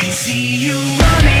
can see you running.